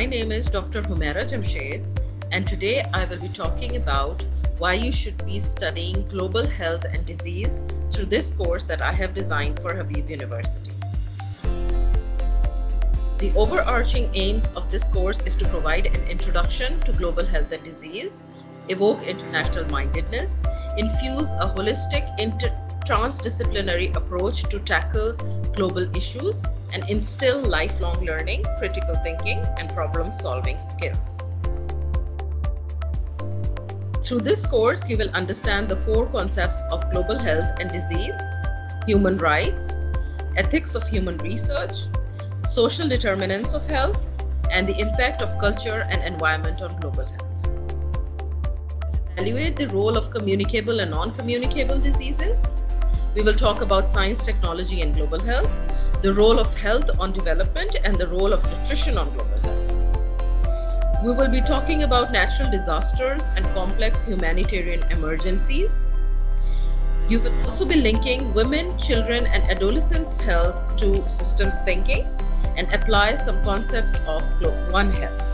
My name is Dr. Humaira Jamshaid, and today I will be talking about why you should be studying global health and disease through this course that I have designed for Habib University. The overarching aims of this course is to provide an introduction to global health and disease, evoke international mindedness, infuse a holistic inter- transdisciplinary approach to tackle global issues, and instill lifelong learning, critical thinking, and problem solving skills. Through this course, you will understand the core concepts of global health and disease, human rights, ethics of human research, social determinants of health, and the impact of culture and environment on global health. Evaluate the role of communicable and non communicable diseases. We will talk about science, technology, and global health, the role of health on development, and the role of nutrition on global health. We will be talking about natural disasters and complex humanitarian emergencies. You will also be linking women, children, and adolescents' health to systems thinking and apply some concepts of One Health.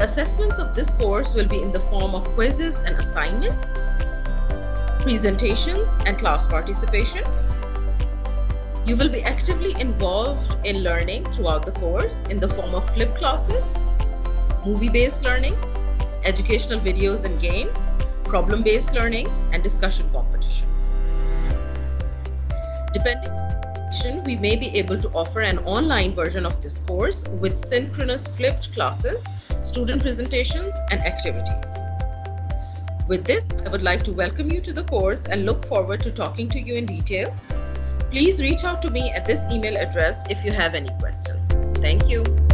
Assessments of this course will be in the form of quizzes and assignments, presentations, and class participation. You will be actively involved in learning throughout the course in the form of flip classes, movie based learning, educational videos and games, problem based learning, and discussion competitions. Depending we may be able to offer an online version of this course with synchronous flipped classes, student presentations, and activities. With this, I would like to welcome you to the course and look forward to talking to you in detail Please reach out to me at this email address if you have any questions. Thank you.